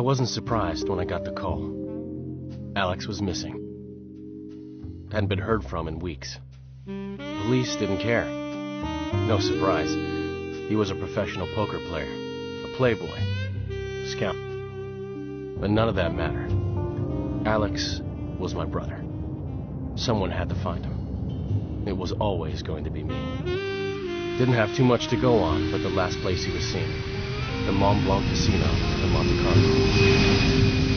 wasn't surprised when I got the call. Alex was missing. Hadn't been heard from in weeks. Police didn't care. No surprise. He was a professional poker player, a playboy, a scout. But none of that mattered. Alex was my brother. Someone had to find him. It was always going to be me. Didn't have too much to go on but the last place he was seen. The Mont Blanc Casino in Monte Carlo.